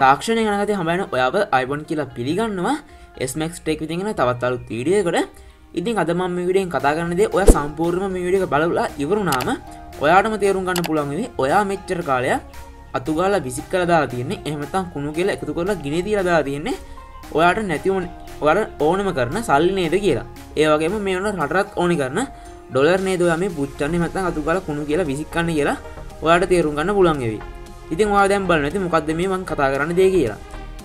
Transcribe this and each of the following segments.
තාක්ෂණය ගනගත හමන ඔයාව අයිබොන් කියලා පිළිගන්නවා. ස්මක් ටෙක් විතිගෙන තවත් අලු තීඩියකොට ඉතින් අදම මිවිඩෙන් කතාගන්නදේ ඔය සම්පූර්ම මිවිඩික බලලා ඉවරුනාම ඔයාටම තේරුම් ගන්න පුළන්ගේ ඔයා මෙච්චර කාලය අතුගාල විසික් කලදා තියන්නේ. එහමතම් කුණු කියලා එකතු කරලා ගිනිදී ලදා තියන්නේ. ඔයාට නැතිවුණ ඔයාට ඕනම කරන සල්ලි නේද කියලා. ඒවගේම මේ වන රටත් ඕනි කරන ඩොලර් නේද මේ පුච්චන්නේ? මත අතුගල කුණු කියලා විසික්කන්න කියලා ඔයාට තේරුම් ගන්න පුළන්ගෙවී ඉතින් වාදැම් බල නැති මොකක්ද මේ මං කතා කරන්න දේ කියලා.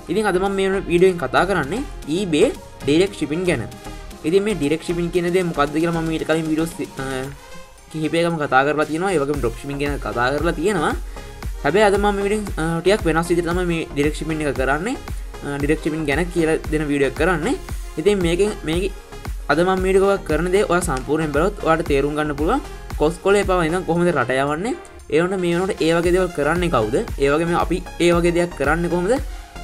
ඉතින් අදම මේ වීඩුවෙන් කතා කරන්නේ ඊබේ ඩෙරෙක් ශිපින් ගැන. ඉති මේ ඩිරෙක් ශිපින් කියනද මොකක්ද කියලා ම ඊට කලින් විඩෝස් කිහිපයකම කතා කරලා තියෙනවා. ඒවගේ ඩොක්ෂිමින් ගැන කතා කරලා තියෙනවා. හැබැ අදම විඩින් ටියක් වෙනස් විදි තම මේ ඩිරෙක්ෂිපින් එක කරන්නේ. ඩිරෙක්ෂිපින් ගැන කියල දෙන වීඩියක් කරන්නේ. ඉතින් මේක මේ අදම මීඩිකව කරනදේ ඔය සම්පූර්ණයෙන් බලොත් වාට තේරුම් ගන්න පුළුව කොස් කොලේ පව ඉඳ කොහොමද රටයවන්නේ ඒවන මේනට ඒවගේ දෙවල් කරන්නේ කවුද? ඒවගේම අපි ඒවගේ දෙයක් කරන්න කොහොමද?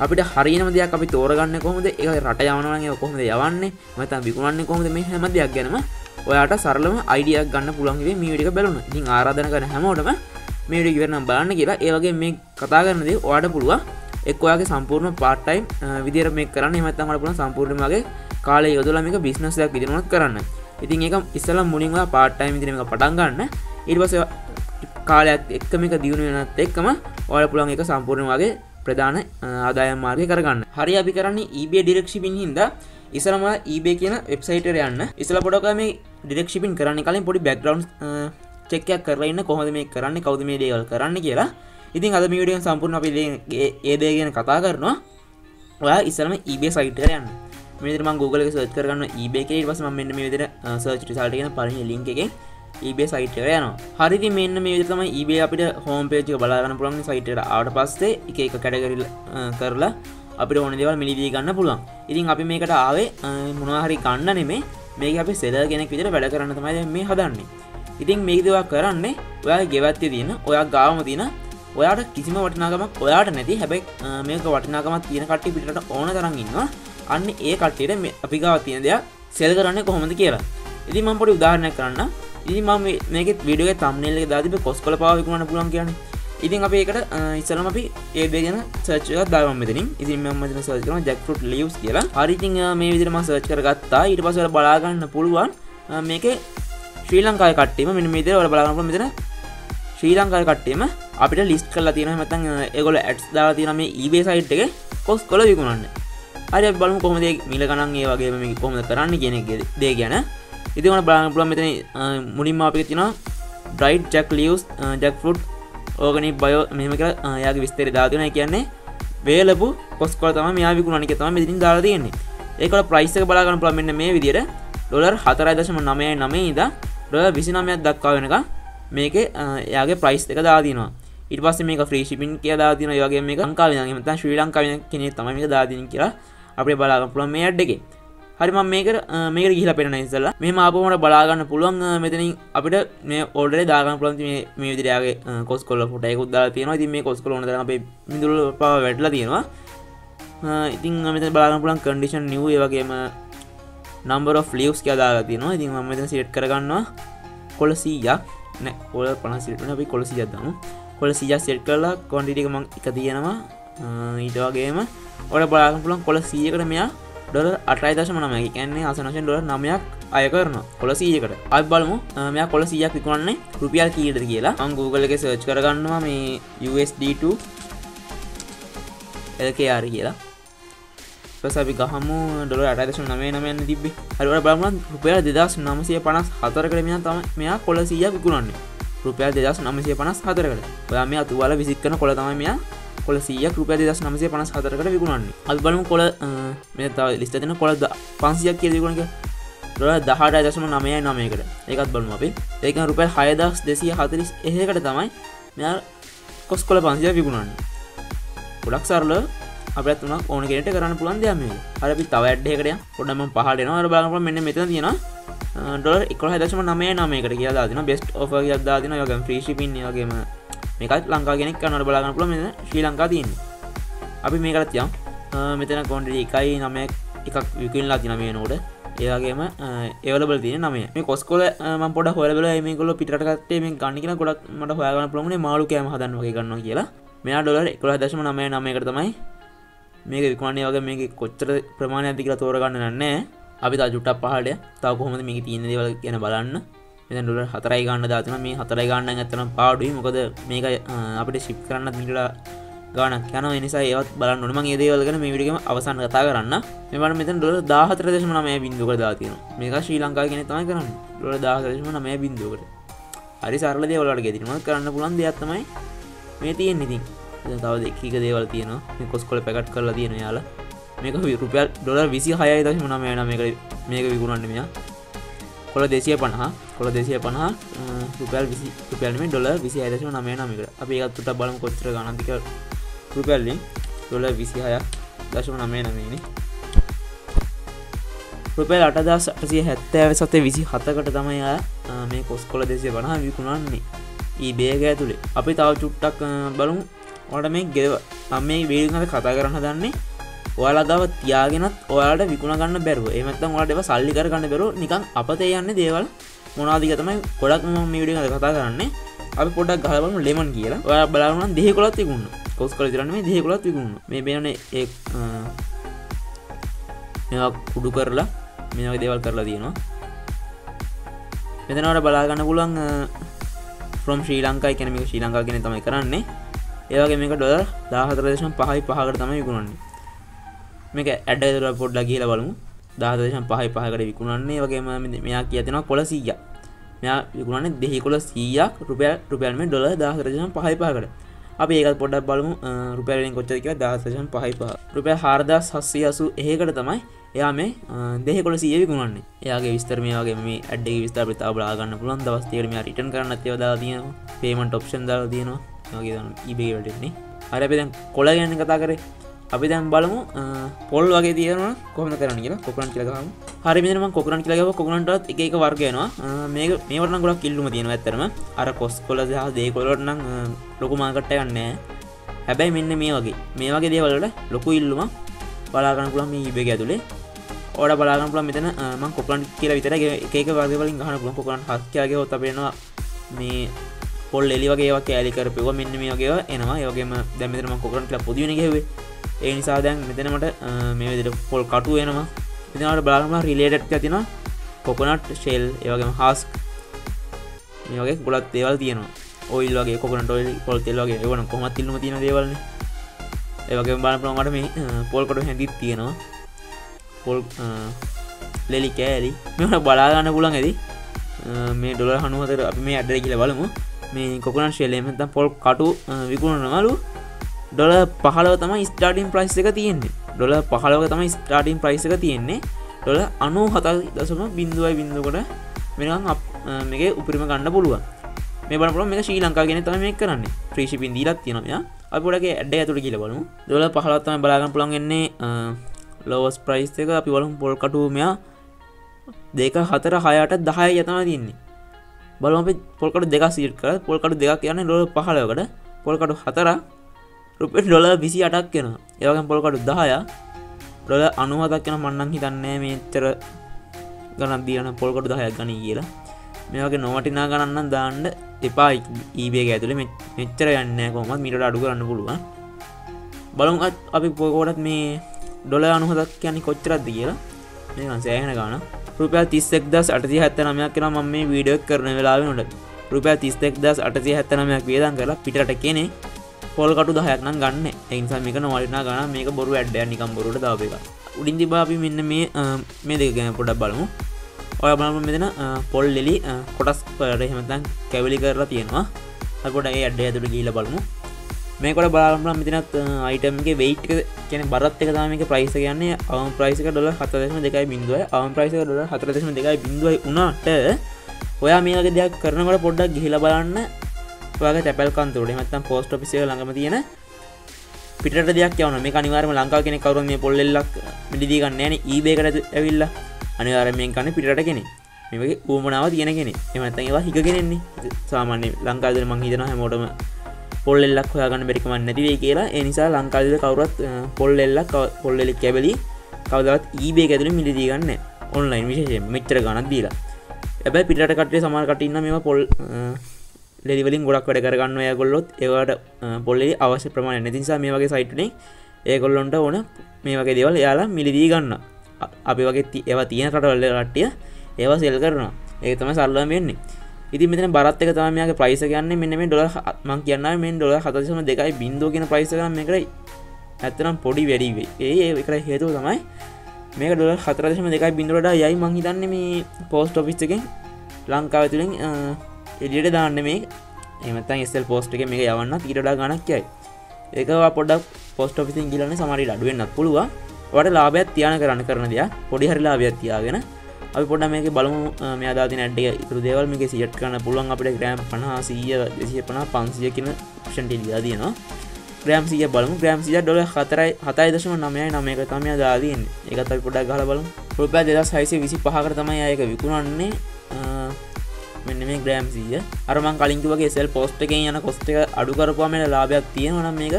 අපිට හරිනම දෙයක් අපි තෝරගන්න කොහොමද? ඒ රට යවනගේ කොහොමද යවන්නේ? මත විකුණන්නේ කොහොමද? මේ හැම දෙයක් ගැනම ඔයාට සරලම අයිඩියක් ගන්න පුළන්ගේ මීටික බැලුන ඉතින් ආරාධන කන හැමෝටම මේට ඉවරනම් බලන්න කියලා ඒවගේ මේ කතා කරනදේ ඔයාට පුළුව එක්වාගේ සම්පූර්ණ පාට්ටයිම් විදිර මේ කරන්න. මත්තමට පුළ සම්පූර්ණමගේ කාලය යොදලමික බිස්නස්යක් ඉදිරුණත් කරන්න. ඉතින් එක ඉස්සල මුලින්වා පාට්ටයිම් දිරම පටන් ගන්න. ඉර්වස කාලයක් එක්කමික දියුණු වෙනත් එක්කම ඔය පුළන් එක සම්පූර්ණ වගේ ප්‍රධාන ආදායම් මාර්ගය කරගන්න. හරි අපි කරන්නේ ඊබේ ඩිරක්ෂිපින් හිද ඉසරම ඊබේ කියන වෙබ්සයිටර යන්න. ඉසල පොඩක මේ ඩිරක්ෂිපින් කරන්න කලින් පොඩි බැක්ග්‍රවන්් චෙක්කයක් කරන්න කොහොද මේ කරන්න කවද මේ දේවල් කරන්න කියලා. ඉතින් අද මීඩියන් සම්පූර්ණ අපි ඒදේ ගැන කතා කරනවා. ඔයා ඉස්සරම ඊබේ සයිටර යන්න. මෙතරම Google සර්ච් කරන්න ඊබේ වස මෙන්න මේ විදිර සර්ච් සාටගෙන පලි ලින්ක එක ඊබේ සයිටය යන හරිදි මෙන්න මේ තම ඊබේ අපිට හෝම් පේජ බලාගන්න පුළන් සයිට ආට පස්සේ එක එක කැඩගරල් කරලා අපිට ඕන දෙවල් මිලිදී ගන්න පුළුවන්. ඉතින් අපි මේකට ආවේ මොනහරි ගන්න නෙමේ. මේක අපි සෙද කෙනෙක් විදිර වැඩ කරන්න තමයි මේ හදන්නේ. ඉතින් මේකදවා කරන්නේ ඔයා ගෙවත්තේ තියෙන ඔයා ගාවම තින ඔයාට කිසිම වටිනාගමක් ඔයාට නැති. හැබැයි මේක වටිනාගමත් තියෙන කට්ටි පිට ඕන තරන් ඉන්නවා. අන්න ඒ කට්ටයට අපි ගාව තියෙන දෙයක් සෙල් කරන්න කොහොමද කියලා. ඉදි මම් පොඩි උදාහරණයක් කරන්න. ඉදි ම මේක විඩිය තම්නෙල්ල දාතිබ කොස් කල පාවිකුණ පුලන් කියන ඉතින් අප ඒකට ඉස්සලම අපි ඒදේ ගැන සර්චක දාම මෙතනින්. ඉතින් මමතන සර්ච කරන ජැක්ෆුට් ලියස් කියලා. හරිතින් මේ විදිරම සර්ච් කරගත්තා. ඊට පසල බලාගන්න පුළුවන්. මේක ශ්‍රී ලංකාය කට්ටීම මෙ මේතර වල බලාගන්න මෙතන ශ්‍රී ලංකාය කට්ටීම අපිට ලිස්් කල තියෙන මතන් එගොල ඇට්ස් දා තින මේ ඒබේ සයිට් එක කොස් කොල විකුණන්න. අය බලමු කොමද මිල ගනන් ඒ වගේ මේ කොමද කරන්න කියෙනෙ දේ ගැන. ඉතිවන බලාගන්න පුළන් මෙතන මුලින්ම අපික තින බ්‍රයි් ජැක් ලියස් ජැක්ෆුට් ඕගනි බයෝ මෙම කර යාගේ විස්තර ධාතුන කියන්නේ වේලපු කොස්කොල තම මේ විකුණනික තම මෙතින් දාලා තියෙන්නේ. ඒකට ප්‍රයිස්සක බලාගන්න පුළමෙන්න්න මේ විදිර ඩොලර් හතරයි දශම නමය නමේ ඉද ඩොල විසිනමයක් දක්වා වෙනක මේක යාගේ ප්‍රයිස් එක දාදිනවා ඉට පස්ස මේ ්‍රීශිපින් කිය දාතින යගේ මේ ලංකාව මත ශ්‍රී ලංකාව කෙනෙ තම මේ දාදින කියලා අපේ බලාගන්න පුළන් මේ අඩ්ඩගේ හරිම මේක මේක ගිහිල පෙන ඉසල්ලා මේ මාපමට බලාගන්න පුළුවන් මෙතනින් අපිට මේ ඔඩේ දාගන්න පුළන්ති මේ විදිරයාගේ කොස් කොල ොටයි කුද්දා තියෙනවා. ති මේ කොස් කොලන අපේ මිදුල පව වැටලා තියෙනවා. ඉතින් මෙත බලාගන්න පුළන් කඩිෂන් නිව වගේම නම්බර ලියස් කියදාලා තියෙනවා. ඉතින් ම මෙත සිට් කරගන්නවා. කොල සීයක් නෑ ඔල පනසිටන අපි කොලසි ජදමු කොල සිජ සෙට් කරලා කොන්ඩිටික මං එක තියෙනවා. ඊට වගේම ඔඩ බලාගන්න පුළන් කොල සීයකට මෙයා ඩොල අටයි දශම නමයි. කැන්නේ අසනශෙන් ඩොල නමයක් අය කරන කොල සීයකට. අත් බලමු මෙයා කොල සීයක් විකුණන්නේ රුපියල් කීටද කියලා. අං Google එක සර්ච් කරගන්නවා මේ USD2 LKR කියලා. පසි ගහම ඩොල අටදශම නමේ නමයන්න තිබේ හරිවට බලමන් රුපියල් දෙදස් නමසය පනස් හතරකට මෙයා තම මෙයා කොල සීයක් විකුණන්නේ. රුපියල් දෙදස් නමසය පනස් හතරකට ඔයා මේ අතුවාල විසික්කන කොළ තමයි මෙයා කොල සිය රුප දස් නමසේ පනස් හතරකට විකුණන්නේ. අල් බලමු කොල මේ තාව ලිස්ටතින කොළද පන්සියක් කිය විකුණක ොල දහට දශම නමය නමයකට ඒකත් බලමු අපි. ඒක රුපල් හයදස් දෙසිය හතරිස් එහෙකට තමයි මෙයා කොස් කොල පන්සිය විකුණන්නේ. ගොඩක් සරල අපත් වන ඕන කෙනට කරන්න පුළන් දයම අරපි තව ඇඩ්ඩයකට පොඩම පහලන අර බලප මෙන්න මෙත තියෙන ඩොල එක දශම නමය නමයකට කියලා දින බෙස්ට ඔෆ ගදාදින යගම් ්‍රීශිපින් වගේම මේකත් ලංකාගෙනෙක් කන්නට බලාගන්න පුළ මෙ ශ්‍රී ලංකා තියන්නේ. අපි මේකටත් යම් මෙතන කොන්ඩ එකයි නම එකක් විකිල්ලා තින මේ නෝඩ. ඒවගේම ඒවලබල තින නම මේ කොස්කොල ම පොඩ හොලබල මේකොල පිටකටේ මේ ගන්නිකන ගොඩක් මට හොයාගන්න පුළමන මාලු කෑම හදන්න වගේ ගන්න කියලා. මෙයා ඩොලර් එකොල දශම නමය නමයකට තමයි මේක විකුණන්නේ. වගේ මේක කොච්චර ප්‍රමාණය ඇති කියලා තෝරගන්න නන්නේ අපි තා ජුට්ටක් පහට තව කොහොමද මේක තියෙන දේවල් ගැන බලන්න. මෙ ඩොල හතරයි ගන්න දාතන මේ හතරයි ගන්න ඇත්තන පාඩුයි. මොකද මේක අපට ශිප් කරන්න මිටලා ගානක් යන නිසා ඒවත් බල නොනම ඒදේවල්ගෙන මේ විඩිගම අවසන් කතා කරන්න. මෙවට මෙත ඩොල දාහතර දශම නමය බින්දුක දාතියන මේක ශ්‍රී ලංකා ගෙන තමයි කරන්න. ඩොල දාහදශම නමය බින්දුවට හරි සරල දේවලට ගෙතිනම කරන්න පුළන් දෙයක්ත්තමයි මේ තියෙන් ඉතින්. තව දෙකක දේවල් තියෙනවා. කොස් කොල පැකට් කරලා තියෙන යාලා මේක රුපියල් ඩොලර් විසි හයයි දශම නම යන මේක මේක විකුණන්න මෙයා. කොළ දෙසිය පණහා කොළ දෙසිය පණහා රුපල් විසි රුපල්ම ඩොල විසි අදශම නමය නමිකට අප ඒත්තුට බලම් කොච්චර ගනතික රුපැල්ලින් ඩොල විසි හයක් දශම නමය නමේනි රුපල් අටදස් අටසිය හැත්තෑව සතේ විසි හතකට තමයි මේ කොස් කොල දෙසිය පණහා විකුණන්නේ ඒ බේග ඇතුළේ අපි තව චුට්ටක් බලමු ඔට මේ ගෙව අම මේ වේගත කතා කරන්න දන්නේ ඔයාලා ගව තියාගෙනත් ඔයාට විකුණගන්න බැරුව. එමත්තම් වාටව සල්ලි කරගන්න බැරු නිකං අපත යන්න දේවල් මොනාදික තමයි ගොඩක් ම මිඩි කතා කරන්නේ. අපි පොඩක් ගලබම ලෙමන් කියලා. ඔය බලාගුණන් දෙහ කොලත් තිකුන්න කොස් කල තිරන්න මේ දෙහ කොලත් විකුණ මේ බේන ඒ මෙ කුඩු කරලා මේක දේවල් කරලා තියෙනවා. මෙතනවට බලාගන්න පුලන් ්‍රම් ශ්‍රී ලංකායි කැනමික ශ්‍රී ලංකා කෙන තමයි කරන්නේ. ඒවගේ මේක ඩොල දාහතරදශම් පහයි පහකට තමයි විකුණන්නේ. මේක ඇඩදර පොඩ්ඩ කියල බලමු. දාදශම් පහයි පහකට විකුණන්නේ වගේම මෙයා කියතිෙනවා කොල සීය මෙයා විකුණන්නේ දෙහි කොල සීයක් රුපියල් රුපියල්ම ඩොල දාහතරජම් පහයි පහකට. අප ඒකත් පොඩක් බලමු. රුපැලින් කොච්චරික දහසශම් පහයි පහ රුපය හාරදා සස්සේ අසු ඒකට තමයි එයා මේ දෙහෙකොල සිය විකුණන්නේ. එයාගේ විස්තර මේ වගේ මේ ඇඩ්ඩේ විස්තර ප්‍රතා බලාගන්න පුළන් දවස්තේරම රිටන් කරන්න ඇතිවදා තියෙනවා. පේමට ඔප්ෂන් දා තියෙනවා. වගේ ඉබේ වැටෙන්නේ අර අපි දැන් කොල ගන්න කතා කරේ. අපි දැම් බලමු පොල් වගේ තියෙන කොහම කරන්න කියලා කොකරන් කියලගම හරිමිම කොකරන් කියලගව කොකරන්ටත් එක වර්ගයනවා මේ මේවරන ගොඩක් කිල්ලුම තියෙන ඇත්තරම අර කොස් කොල සහ දේකොලොට නම් ලොකු මාකට්ට ගන්න හැබැයි මෙන්න මේ වගේ. මේ වගේ දේවලට ලොකු ඉල්ලුම බලාගන්න පුළන් මේ ඉබේ ඇතුළේ ඕඩ බලාගන්න පුළ මෙතන ම කොකරන් කියල විතර ඒක වර්ගවලින් ගහන පුළන් කොකරන් හස්කයාගේ හොත පෙනවා මේ පොල් එලි වගේ කෑලි කරපව මෙන්න මේ වගේ එනවා. යෝගේම දැමතරම කොකරන් කියලා පොදිවෙන ගෙවේ ඒ නිසා දැන් මෙතනමට මේ විදිට පොල් කටු වෙනවා ඉතිනට බලාගම රිලේට් ඇතින කොකනට් ශෙල් ඒවගේම හාස් මේ වගේ ගොලත් දේවල් තියෙනවා. ඔයිල් වගේ කොකනට ඔයිල් පොල් තෙල්වගේ එවන කොමත් තිල්ම තියෙන දේවල්න ඒවගේ බලපනමට මේ පොල්කොට හැඳිත් තියෙනවා. පොල් ලෙලි කෑලි. මෙට බලාගන්න පුලන් ඇති. මේ ඩොල හනුවතර අපි මේ අඩර කියල බලමු. මේ කොකනන් ශෙල්ලෙමත පොල් කටු විකුණනමලු ඩොල පහලව තම ස්ටාටින් ප්‍රයිස් එක තියෙන්නේ. ඩොල පහලව තම ස්ටාටින් ප්‍රයිස් එක තියෙන්නේ. ඩොල අනු හතල් දසම බින්දුවයි බින්දුකොට මෙනම් මේක උපරිම ගන්න පුළුවන්. මේ බලපුල මේ ශ්‍රී ලංකා ගෙන තම මේ කරන්නේ. ්‍රීෂි පින්දීලත් තියෙනය අපොඩගේ ඇඩ ඇතුළ කියල බලමු. දොල පහලත්තම බලාගන්න පුළන්ගන්නේ ලෝවස් ප්‍රයිස් එක. අපි වලම් පොල් කටුමයා දෙක හතර හයට දහය යතම තින්නේ බලම පොල්කට දෙක සිට කර පොල්කට දෙයක් යන්න ලොල පහලවකට පොල්කටු හතර රුපෙන් ඩොල විසි අටක් කෙන ඒවගම් පොල්කටු දහය ඩොල අනුවතක් කෙන මන්නන් හිතන්නේ මේච්චර ගනන් දියන පොල්කොට දහයක් ගනී කියලා. මේවගේ නොවටිනා ගණන්න දාන්න එපා. ඊබේ ඇතුළ මෙච්චර යන්න කොමත් මිට අඩු කරන්න පුළුවන්. බලුත් අපි පොකෝටත් මේ ඩොල අනුහදක් කියන්නේ කොච්චරත්ද කියලා. මේ සෑහෙන ගාන. රුපියල් තිස්සෙක් දස් අටති හැත්ත නමයක් කෙන ම මේ වීඩියෝ කරන වෙලාව නොට රුපියල් තිස්තෙක් දස් අටසි හැත්තනමයක් වේදන් කරලා පිටට කෙනෙ. පොල්කටු දහයක්නම් ගන්න. එනිසා මේක නොවලිනා ගන මේක බොරු ඇඩ්ඩ නිකම් බොරුට දාව එක උඩින් තිබාපි මෙන්න මේ මේ දෙක ගැන පොඩක් බලමු. ඔය බලම මෙතන පොල් ලෙලි කොටස් පට හෙමතන් කැවලි කරලා තියෙනවා. අකොට ඒ අඩ්ඩ ඇතුට ගීල බලමු. මේකොට බලාගම මෙතිනත් අයිටම්ගේ වෙයිට් කියන බරත් එක තාමක ප්‍රයිස කියන්නේ. අවම ප්‍රයිසික ඩොල හතදශම දෙකයි බිඳුව අවම ප්‍රයිසික ඩොල හතරදශම දෙකයි බිඳුවයි උනාට ඔයා මේගේ දෙයක් කරනකොට පොඩ්ඩක් ගිහිල බලන්න. වගේ තැපල් කන්තුරට මත්තම් පෝස්ට පිසිය ළඟම තියෙන පිට දෙයක් යවන මේ අනිවාරම ලංකා කෙනෙ කවරු මේ පොල්ලෙල්ලක් මිලිදී ගන්න න. ඒබේකට ඇවිල්ල අනිවාරමයෙන් කන්න පිටට කෙනෙ මේගේ ූමනාව තියෙන කෙනෙ එමත්තන් ඒවා හිකගෙනෙන්නේ සාමාන්‍ය ලංකාදර මං හිතන හැමෝටම පොල්ලෙල්ලක් හොයාගන්න බැරිකමන්න නැතිවේ කියලා. එනිසා ලංකාද කවුරත් පොල්ලෙල්ලක් පොල්ලෙලි කැබලි කවදත් ඒබේ ඇතුළ මිලිදී ගන්න ඔන්ලයින් විශේෂ මෙච්චර ගණක් දීලා. ඇබැ පිට කටේ සමාර්කටඉන්න මෙම පොල් ලෙවලින් ගොඩක් වැඩ කරගන්න ඔය ගොල්ලොත් ඒවට පොල්ලේ අවශ්‍ය ප්‍රමාණ නැතිනිසා මේ වගේ සයිට්නේ ඒකොල්ලොන්ට ඕන මේ වගේ දෙවල් යාලා මිලිදී ගන්න. අපි වගේ ඒව තියෙන කටවල්ල රට්ටිය ඒවා සෙල් කරනවා. ඒ තම සල්ලම වෙන්නේ. ඉති මෙතන බරත්තක තමයාගේ ප්‍රයිස ගන්න මෙන්න මේ ඩොල මං කියන්න මෙන් ඩොල හතසම දෙකයි බින්දුව කියෙන ප්‍රයිස කරන මේ කරයි ඇත්තනම් පොඩි වැඩිවේ ඒ ඒකර හේතුව තමයි මේක ඩොල හතරදශම දෙකයි බිඳුවට යයි. මංහිතන්න මේ පෝස්ට ඔෆිස් එකෙන් ලංකාව තුළින් එඩියට දාන්න මේ එමතන් ස්ල් පෝස්ට් එක මේ යවන්න තීරඩා ගණක් යයි. ඒකවා පොඩක් පොස්ට ඔෆිසින් ගිලන්න සමරි අඩුවෙන්න්නත් පුළුව වට ලාබයක් තියන කරන්න කරන දෙයක්. පොඩි හරි ලාබයක් තියාගෙන අපි පොඩ මේක බලමු මේ අදාති නැට්ටිය ඉතුරු දේවල් මේක සියට් කරන්න පුළුවන්. අපිට ග්‍රෑම් පනා සීය දෙසිය පනා පන්සිය කියන ෂන්ටි ලියා තියෙනවා ග්‍රෑම් සිය බලමු. ග්‍රෑම් සිය ඩොල හතරයි හතයි දශම නමයයි නමයක තමය දාදීන් එකත් අපි පොඩක් ගල බලමු. රුපෑ දෙදස් හයිසේ විසි පහකර තමයි අයක විකුණන්නේ. මෙන්න මේ ග්‍රෑම් සීය. අරමන් කලින්කිවගේ සෙල් පෝස්ට් එකෙන් යන කොස්ට එක අඩු කරපුවාමට ලාභයක් තියෙනවනම් මේක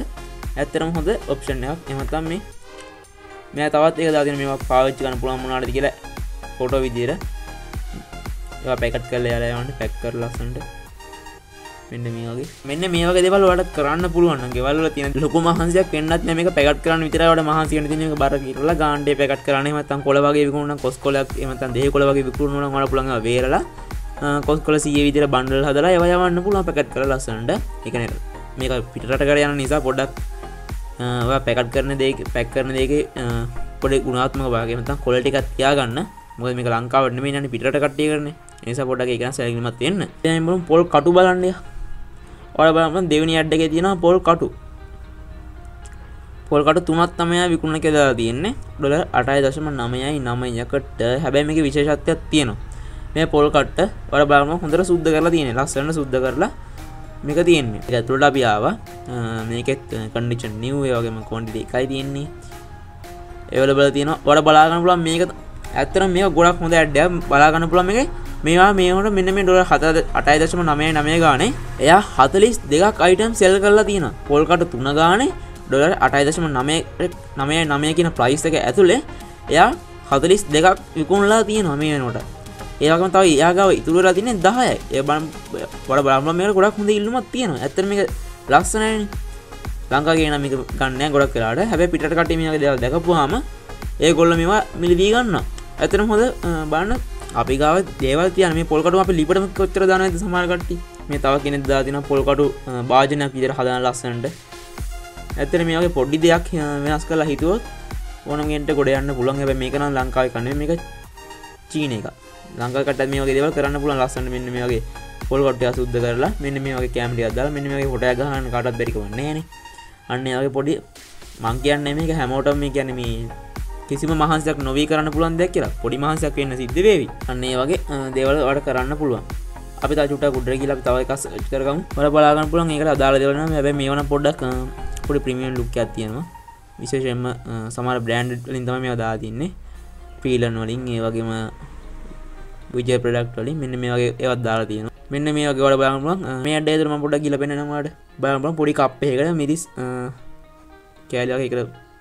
ඇත්තරම හොඳ ඔප්ෂණයක් එමතම් මේ මේ තවත් එක දාතින මේ පාවිච්චි කන පුළන් මුණනාට කියලා ෆොටෝ විදිර පැකට් කල යාලයන්ට පැක් කර ලස්සන්ට මෙන්න මේගේ මෙන්න මේක දෙවල් වට කරන්න පුළුවන් ගෙවල්ල තින ලොක මහන්සයක් පෙන්න්නත් මේක පැකට් කරන්න විතරට මහන්සිය තින බර කියරලා ගාන්ඩේ පැකට් කරන මතන් කොලවගේ විකුණ කොස් කොලක් එමතන් දේ කොලවගේ විකුණුන මට පුළඟ වේරලා කොස් කොල සිය විදිර බන්ඩල් හදලා යවයවන්න පුළුවන් පැකට් කර ලස්සන්ට. එකන මේක පිටට කර යන නිසා පොඩක් පැකට් කරන දේ පැක් කරන දේක පොඩ ගුණාත්මක වගේ මතන් කොලටිකත් යාගන්න මොද මේක ලංකාවට මේ යන පිට කට්ටිය කරන නිසා පොඩක් එක සැලීමත් එන්න එම පොල් කටු බලන්නය ඔය බලම දෙවනි අඩ්ඩක තියෙන පොල් කටු. පොල්කට තුනත් තමය විකුණ කෙදා තියෙන්නේ. ඩොල අටයි දශම නමයයි නමයකට හැබැයි මේක විශේෂත්වයක් තියෙනවා. මේ පොල් කට්ට වඩ බලම හොඳර සුද්ද කරලා තියෙන ලස්සන්න සුද්ද කරලා මේක තියෙන්නේ. ඇතුළට අපි ආව. මේකෙත් කන්ඩිචන් නිව් වගේම කොන්ඩි එකයි තියෙන්නේ. ඒවල බල තියෙන වඩ බලාගන්න පුලන් මේක. ඇත්තර මේ ගොඩක් හොඳ ඇඩ්ඩ බලාගන්න පුළම එක මේවා මේකට මෙන්න මේ ඩොල හත අටයි දශම නමය නමය ගානේ එයා හතලිස් දෙකක් අයිටම් සෙල් කරලා තියෙන පොල්කට තුන ගානේ ඩොලර් අටයි දශම නමය නමය නමය කියන ප්‍රයිස් එක ඇතුළේ එයා හතලිස් දෙකක් විකුණලා තියෙන මේ වෙනට ඒවකම තව ඒයාගාව ඉතුරලා තින්නේ දහය ඒ බම් පොඩ බ්‍රහ්ම මේක ගොඩක් හොඳ ඉල්ලුමක් තියෙන ඇතරම ලස්සනයි. ලංකාගේ නමික ගන්න ගොඩක් කරට හැබැ පිට කටීමක දෙව දැකපුහම ඒ ගොල්ල මේවා මිලිදී ගන්න ඇතරම් හොඳ බන්න අපි ගව දේවල් තියන මේ පොල්කට අප ලිපටම කොච්චර දානද සමාරකට්ටි මේ තව කෙනෙ දාතින පොල්කටු භාජනයක් විදිර හදන ලස්සන්ට. ඇතර මේගේ පොඩ්ඩි දෙයක් වෙනස් කලා හිතුවොත් ඕනගෙන්ට ගොඩ යන්න පුළන් හැබ මේකන ලංකාව කන්න මේක චීන එක ලංකාකට මේගේ දෙවල් කරන්න පුළන් ලස්සන්න මෙන්න මේගේ පොල්කොට සුද්ද කරලා මෙන්න මේගේ කෑමටි අදලා මෙන්න මේ හොට ගහන්න කටත් බැරිකවන්නේ න. අන්න ඔගේ පොඩි මං කියන්න මේක හැමෝටම මේ ගැන මේ කිසිම මහන්සයක් නොවී කරන්න පුළුවන් දෙයක් කියලා. පොඩි මහන්සයක් වෙන්න සිද්ධ වේවි. අන්නේ වගේ දේවල් වට කරන්න පුළුවන්. අපි චුට කුඩර කියල තවයිකස් කරකම් වල බලාගන්න පුළන් ඒකට අදාල දෙවන හැබ මේ වන පොඩ්ඩක් පොඩි ප්‍රමියන් ලුක් ඇතියෙනවා විශේෂෙන්ම සමර බ්‍රන්ඩ් ලින් තම මේ අදා තින්නේ. පීලන් වලින් ඒ වගේම විජය ප්‍රඩක්් වලින් මෙන්න මේ වගේ ඒවත් දාලා තියෙන මෙන්න මේ වගේ වල බලමුලන් මේ අඩේතරම පොඩක් ගිල පෙනනවාට බලපන පොඩි කප්පයකට මිරිස් කෑලක එක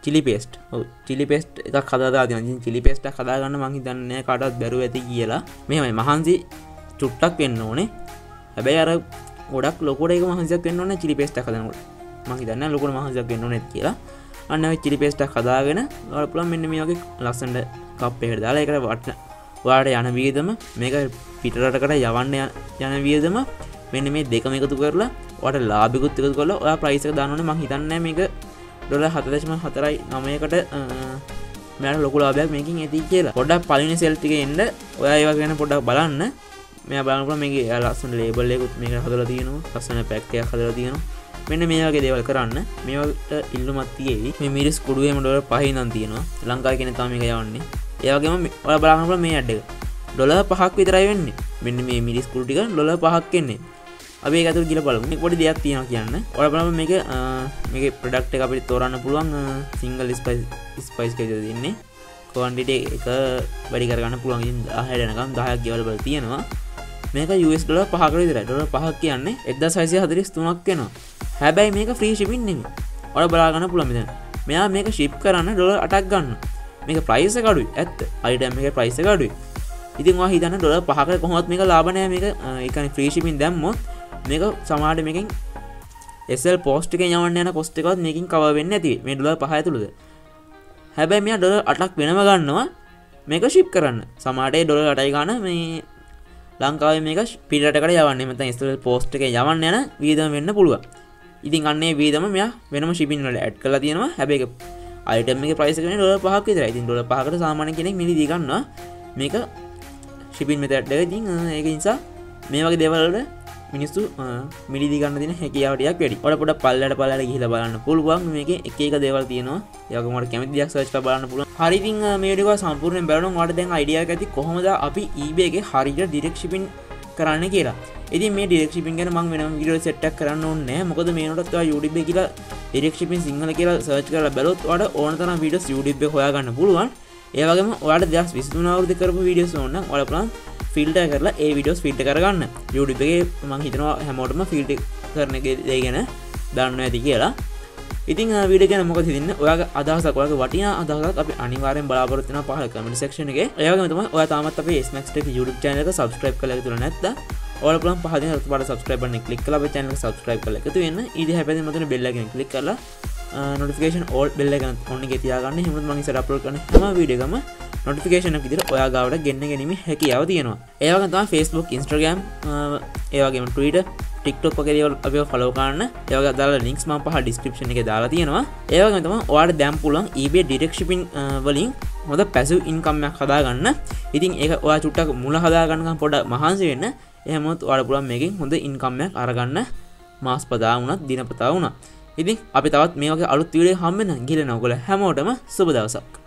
චිලි පේස්ට් චිලි පෙස්ට් එක කදා ති චිලි පෙස්ට කදාගන්න මහි දන්න කටත් බැරුව ඇති කියලා. මෙමයි මහන්සි චුට්ටක් වෙන්න ඕනේ. හැබැයි අර ගොඩක් ලොකොට එක මහන්සක් වෙන්න ඕන චිලි පෙස්ට කදනට මහි දන්න ලොකට මහන්සක් වෙන්න නැත් කියලා. අන්න චිලි පෙස්ට කදාගෙන ගලපුලන් මෙන්න මේගේ ලස්සන්ට කප්පෙහට දාලා එකට වටන වාට යන වියදම මේක පිටරටකට යවන්න යන වියදම මෙන්න මේ දෙකම එකතු කරලා වට ලාබිකුත් එකතු කොල ඔයා ප්‍රයිසක දන්නන ම හිතන්න මේක ඩොල හතදශම හතරයි නමයකට මෑට ලොකු ලාබයක් මේකින් ඇති කියලා. පොඩක් පලිනි සෙල්ටික එන්න. ඔය ඒවා ගැන පොඩක් බලන්න. මේ බලපුල මේගේ ලස්සන ලේබල්ලෙකුත් මේක හදල තියෙනවා. ලස්සන පැක්කයක් හදල තියෙනවා. මෙන්න මේගේ දේවල් කරන්න. මේවට ඉල්ලුමත්තියේවි මේ මිරිස් කුඩුවම ඩොල පහි නම් තියෙනවා. ලංකා කෙන තමික යවන්නේ. ඒවගේම ඔය බලාපල මේ අඩ්ඩක ඩොල පහක් විතරයි වෙන්නේ. මෙන්න මේ මිරිස් කුටික ඩොල පහක් කෙන්නේ අපේ ඇතු ගිල බලම. පොඩි දෙයක් තියෙන කියන්න. ඔය බලම මේක මේක ප්‍රඩක්් අපිට තෝරන්න පුළුවන් සිංගල් ස්පයි ස්පයිස් කද දෙන්නේ. කොන්ඩිට එක වැඩි කරගන්න පුළුවන්. හටනකම් දහයක් ගෙවල බල තියෙනවා. මේක යස් ඩොල පහකර විතර ඩොල පහක් කියන්නේ එක්ද සයිසය හදරිස් තුනක් වෙනවා. හැබැයි මේක ෆ්‍රී ශිපින් නෙම ඔය බලාගන්න පුළමිද මෙයා මේක ශිප් කරන්න ඩොල අටක් ගන්න මේක ප්‍රයිස කඩු ඇත්ත. අයිටම් එක ප්‍රයිස කඩුයි ඉතින් හිතන්න ඩොල පහක කොහොත් මේක ලාබනය මේක එකන ෆ්‍රීශිපින් දැම්මොත් මේක සමාට මේකින් එසල් පෝස්ට් එක යවන්න යන කොස්ට එකත් මේකින් කව වෙන්න ඇති මේ ඩොල පහ තුළද හැබැයි මෙයා ඩොල අටක් වෙනම ගන්නවා මේක ශිප් කරන්න. සමාටේ ඩොල අටයි ගන්න මේ ලංකාව මේක පිටකට යවන්න. මෙත ස්තල් පෝස්ට් එක යවන්න යන වීදම වෙන්න පුළුව ඉතින් අන්නේ වීදම මෙයා වෙනම ශිපින්වල ඇඩ් කලා තියෙනවා. හැබැයි අයිටම ප්‍රයිසකන ඩොල පහක් විතර ඉතින් ඩොල පහකට සාමාන කෙනෙක් මිලි දිගන්න මේක ශිපින් මෙතැට්ට ඉතින් ඒක නිසා මේ වගේ දෙවලට මිනිස්සු මිලිදිගන්න දින හැකියාවටයක් වැඩි. ඔට පොට පල්ලට පල්ලට ගිහිල බලන්න පුළුවන්. මේක එක එක දෙවල් තියෙනවා. යකමට කැමති දයක් සච් බලන්න පුළ හරිතින් මේඩක සම්පූර්ණ බැලුම් වට දැන් අයිඩිය ඇති කොහොමද? අපි ඊබේගේ හරිට ඩිරෙක්ෂිපින් කරන්න කියලා. ඉති මේ ඩිරෙක්ෂිපින් ගැන මං වෙන විඩියෝ සෙට්ටක් කරන්න ඕන්නෑ මොකද මේනොටත් යුඩිබ කියලා ඩිරෙක්ෂිපින් සිංහල කියලා සර්ච් කර බැලොත් වඩ ඕනතන විඩස් යුඩිබ් හොයාගන්න පුළුවන්. ඒවගේම ඔයාට දස් විස්තුනාවරද කරපු විඩියස් ඕන්න ඔලපලන් ෆිල්ට කරලා ඒ විඩියෝස් ෆිල්ට කරගන්න. යුඩිපගේ මං හිතනවා හැමෝටම ෆිල්ට කරන දේගෙන දන්න ඇති කියලා. ඉතින් විඩගෙන මොක තින්න ඔය අදහසකවගේ වටින අදහක් අප අනිවාරෙන් බලාපොරත්තින පහල කමට සක්ෂන එක. ඒයගතම ඔය තමත් අපේ ස්මක්ට YouTube චනක සබස්ක්‍රයිබ් කල තුර නැත්ත ඔලපලම් පහද පට සබස්ක්‍රයිබන කලික් කල චනක සබස්ක්‍රයිබ් කල එකතු වෙන්න. ඉදි හැපැති මතන බෙල්ලගෙන කලික් කරලා නොටිකේෂන් ඕල් බෙල්ලගන්න ඔන්න ගෙතියාගන්න හිමත් මගේ සරපල් කන හම විඩගම නොටිකේෂන විදිර ඔයා ගවට ගෙන්න්න ගැනීම හැකියාව තියෙනවා. ඒවගතම ෆස්බුක් ඉන්ස්ට්‍රගම් ඒවගේම ටීට ටික්ටොක් පකරවල් අප ෆලෝකාන්න ඒවග දාල ලින්ක්ස් ම පහ ඩිස්ක්‍රපෂන එක දාලා තියෙනවා. ඒවගතම වාට දැම් පුලන් ඒබේ ඩිරෙක්ෂිපින් වලින් හොද පැසු ඉන්කම්මයක් හදාගන්න. ඉතින් ඒ ඔයා චුට්ටක් මුල හදාගන්නකම් පොඩ මහන්සි වෙන්න. එහමොත් වඩ පුළන් මේකින් හොඳ ඉන්කම්මයක් අරගන්න. මාස් පදා වුණත් දිනපතා වුණා ඉතින් අපි තවත් මේ වගේ අලුත් විඩේ හම්බෙන ගිල නොගල හැමෝටම සුබ දවසක්.